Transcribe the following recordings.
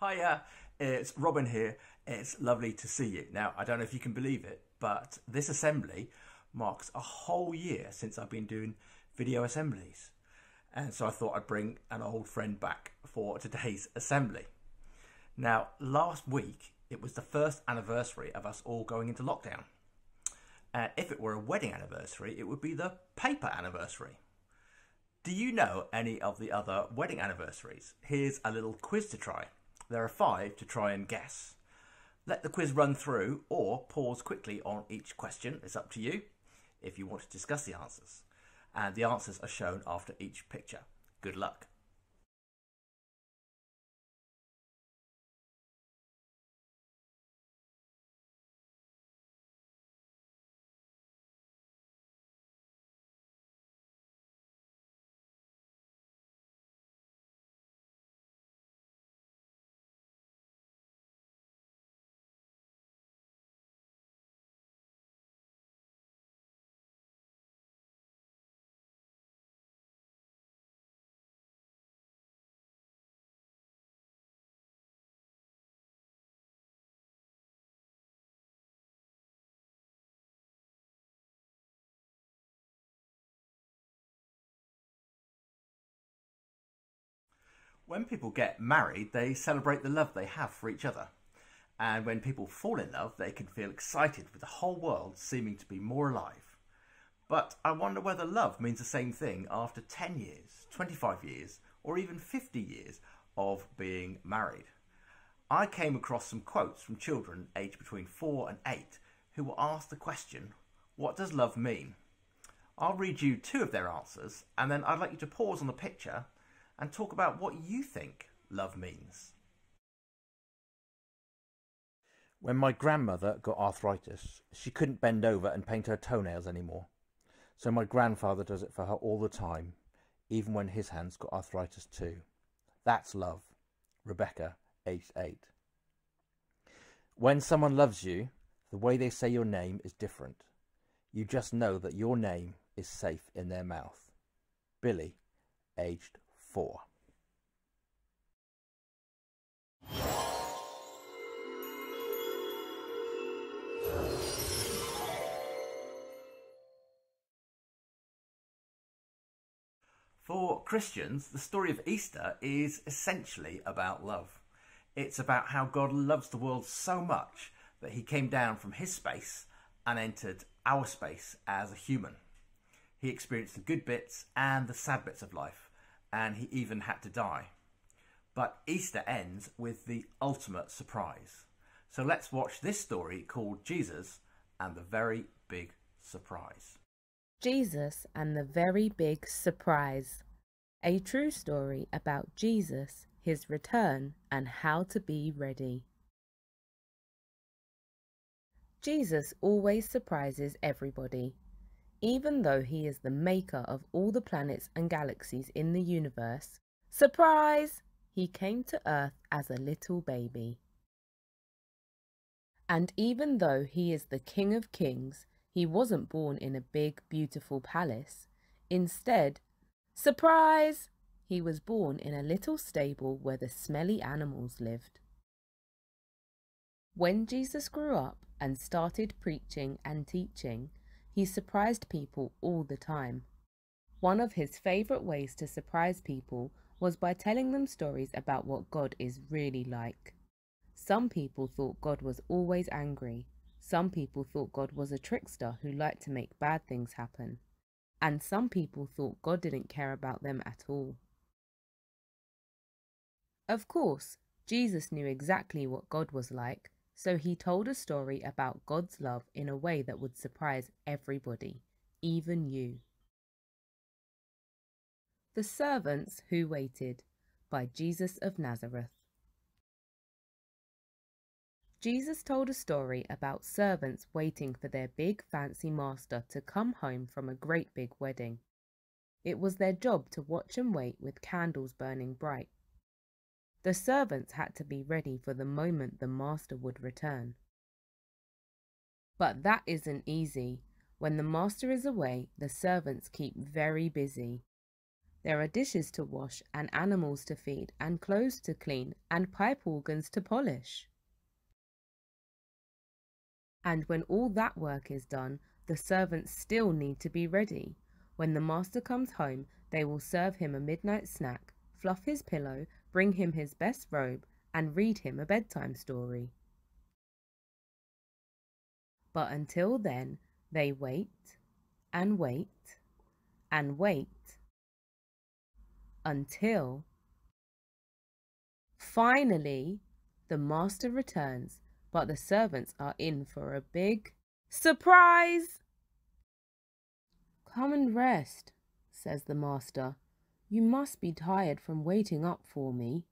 Hiya, it's Robin here. It's lovely to see you. Now, I don't know if you can believe it, but this assembly marks a whole year since I've been doing video assemblies. And so I thought I'd bring an old friend back for today's assembly. Now, last week, it was the first anniversary of us all going into lockdown. If it were a wedding anniversary, it would be the paper anniversary. Do you know any of the other wedding anniversaries? Here's a little quiz to try. There are five to try and guess. Let the quiz run through or pause quickly on each question. It's up to you if you want to discuss the answers. And the answers are shown after each picture. Good luck. When people get married, they celebrate the love they have for each other. And when people fall in love, they can feel excited with the whole world seeming to be more alive. But I wonder whether love means the same thing after 10 years, 25 years, or even 50 years of being married. I came across some quotes from children aged between 4 and 8 who were asked the question, What does love mean? I'll read you two of their answers, and then I'd like you to pause on the picture and talk about what you think love means. When my grandmother got arthritis, she couldn't bend over and paint her toenails anymore. So my grandfather does it for her all the time, even when his hands got arthritis too. That's love. Rebecca, aged 8. When someone loves you, the way they say your name is different. You just know that your name is safe in their mouth. Billy, aged four. For Christians, the story of Easter is essentially about love. It's about how God loves the world so much that he came down from his space and entered our space as a human. He experienced the good bits and the sad bits of life and he even had to die. But Easter ends with the ultimate surprise. So let's watch this story called Jesus and the Very Big Surprise. Jesus and the Very Big Surprise. A true story about Jesus, his return, and how to be ready. Jesus always surprises everybody. Even though he is the maker of all the planets and galaxies in the universe, surprise! He came to Earth as a little baby. And even though he is the King of Kings, he wasn't born in a big, beautiful palace. Instead, surprise! He was born in a little stable where the smelly animals lived. When Jesus grew up and started preaching and teaching, he surprised people all the time. One of his favourite ways to surprise people was by telling them stories about what God is really like. Some people thought God was always angry. Some people thought God was a trickster who liked to make bad things happen. And some people thought God didn't care about them at all. Of course, Jesus knew exactly what God was like, so he told a story about God's love in a way that would surprise everybody, even you. The Servants Who Waited by Jesus of Nazareth. Jesus told a story about servants waiting for their big fancy master to come home from a great big wedding. It was their job to watch and wait with candles burning bright. The servants had to be ready for the moment the master would return. But that isn't easy. When the master is away, the servants keep very busy. There are dishes to wash, and animals to feed, and clothes to clean, and pipe organs to polish. And when all that work is done, the servants still need to be ready. When the master comes home, they will serve him a midnight snack, fluff his pillow, bring him his best robe, and read him a bedtime story. But until then, they wait and wait and wait until finally the master returns, but the servants are in for a big surprise. Come and rest, says the master. You must be tired from waiting up for me.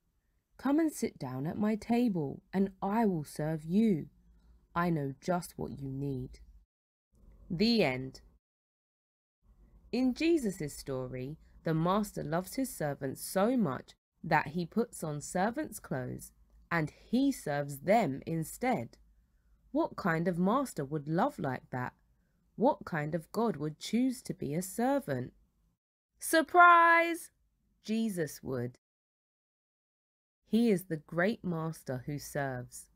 Come and sit down at my table, and I will serve you. I know just what you need. The end. In Jesus' story, the master loves his servants so much that he puts on servants' clothes and he serves them instead. What kind of master would love like that? What kind of God would choose to be a servant? Surprise! Jesus would. He is the great master who serves.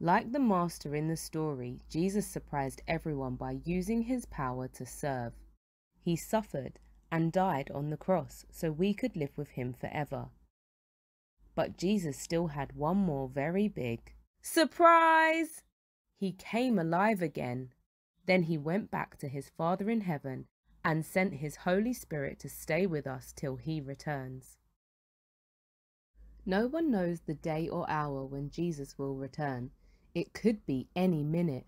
Like the master in the story, Jesus surprised everyone by using his power to serve. He suffered and died on the cross so we could live with him forever. But Jesus still had one more very big surprise! He came alive again. Then he went back to his Father in heaven and sent his Holy Spirit to stay with us till he returns. No one knows the day or hour when Jesus will return. It could be any minute.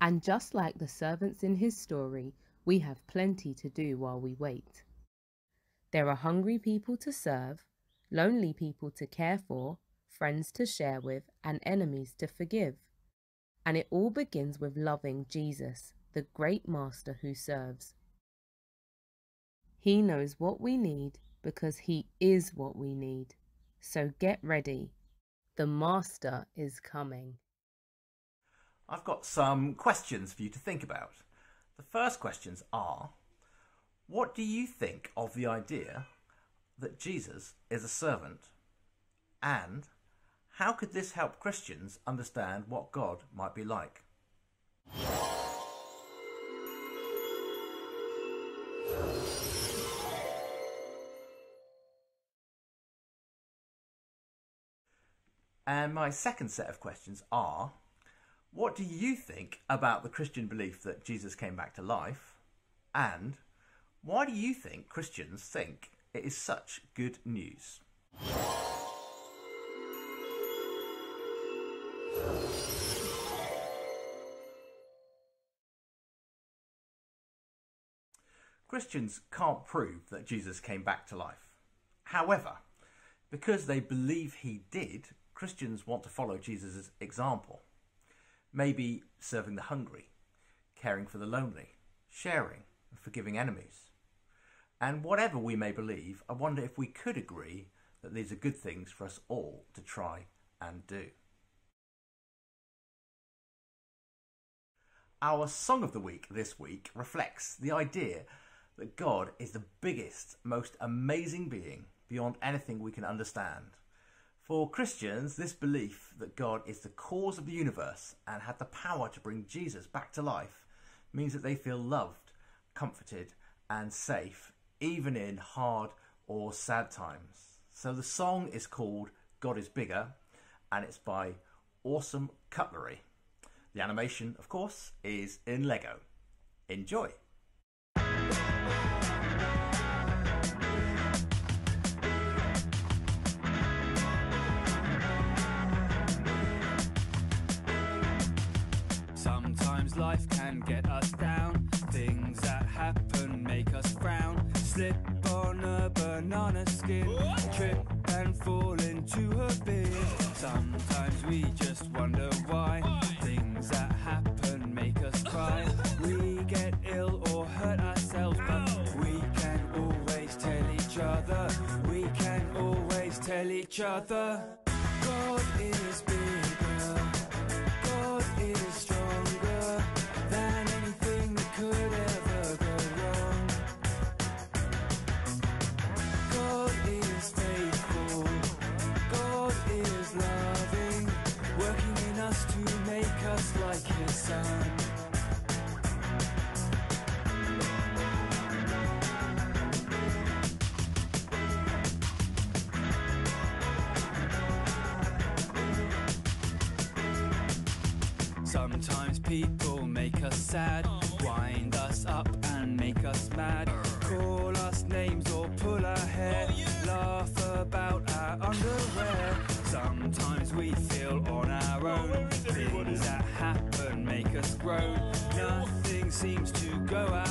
And just like the servants in his story, we have plenty to do while we wait. There are hungry people to serve, lonely people to care for, friends to share with, and enemies to forgive. And it all begins with loving Jesus, the great Master who serves. He knows what we need because He is what we need. So get ready. The Master is coming. I've got some questions for you to think about. The first questions are What do you think of the idea that Jesus is a servant? And how could this help Christians understand what God might be like? And my second set of questions are what do you think about the Christian belief that Jesus came back to life? And why do you think Christians think it is such good news? Christians can't prove that Jesus came back to life. However, because they believe he did, Christians want to follow Jesus' example. Maybe serving the hungry, caring for the lonely, sharing and forgiving enemies. And whatever we may believe, I wonder if we could agree that these are good things for us all to try and do. Our song of the week this week reflects the idea that God is the biggest, most amazing being beyond anything we can understand. For Christians, this belief that God is the cause of the universe and had the power to bring Jesus back to life means that they feel loved, comforted, and safe, even in hard or sad times. So the song is called God is Bigger and it's by Awesome Cutlery. The animation, of course, is in Lego. Enjoy! Slip on a banana skin, trip and fall into a bin. Sometimes we just wonder why. Things that happen make us cry. We get ill or hurt ourselves, but we can always tell each other. We can always tell each other. God is people make us sad, wind us up and make us mad, call us names or pull our hair, laugh about our underwear. Sometimes we feel on our own, things that happen make us grow, Nothing seems to go our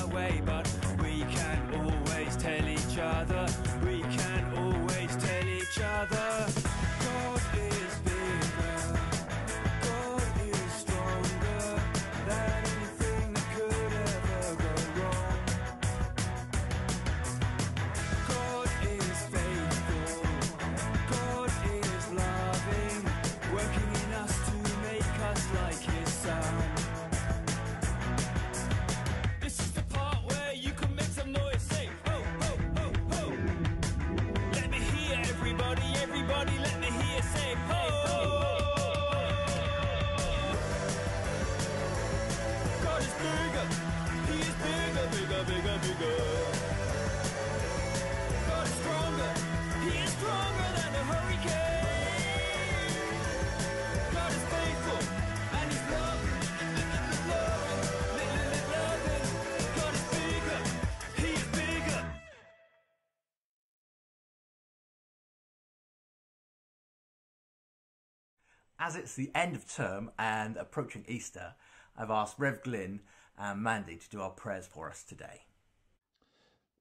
As it's the end of term and approaching Easter, I've asked Rev Glyn and Mandy to do our prayers for us today.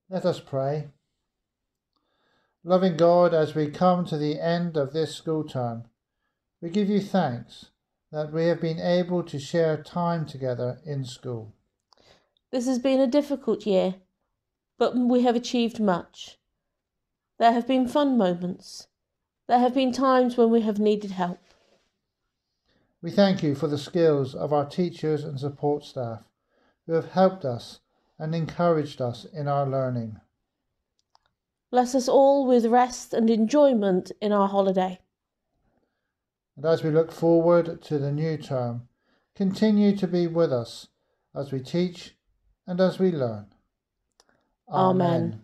Let us pray. Loving God, as we come to the end of this school term, we give you thanks that we have been able to share time together in school. This has been a difficult year, but we have achieved much. There have been fun moments. There have been times when we have needed help. We thank you for the skills of our teachers and support staff who have helped us and encouraged us in our learning. Bless us all with rest and enjoyment in our holiday. And as we look forward to the new term, continue to be with us as we teach and as we learn. Amen.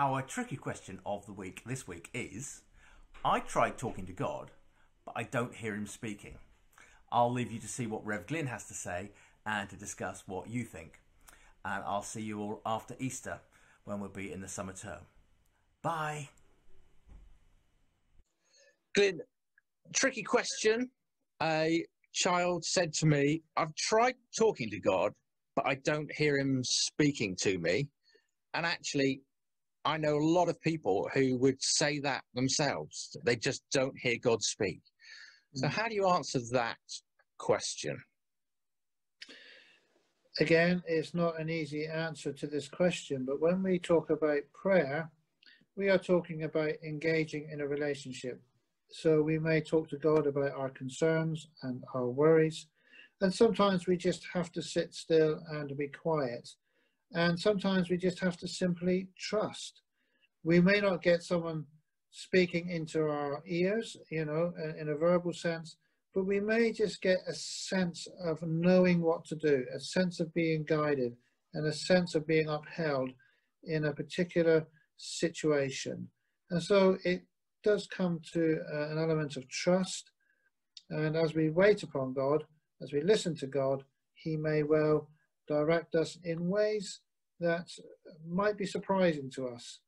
Our tricky question of the week this week is I tried talking to God, but I don't hear him speaking. I'll leave you to see what Rev Glyn has to say and to discuss what you think. And I'll see you all after Easter when we'll be in the summer term. Bye. Glyn, tricky question. A child said to me, I've tried talking to God, but I don't hear him speaking to me. And actually, I know a lot of people who would say that themselves. They just don't hear God speak. So, Mm. how do you answer that question? Again, it's not an easy answer to this question, but when we talk about prayer, we are talking about engaging in a relationship. So we may talk to God about our concerns and our worries, and sometimes we just have to sit still and be quiet. And sometimes we just have to simply trust. We may not get someone speaking into our ears, you know, in- a verbal sense, but we may just get a sense of knowing what to do, a sense of being guided, and a sense of being upheld in a particular situation. And so it does come to uh, an element of trust. And as we wait upon God, as we listen to God, He may well direct us in ways that might be surprising to us.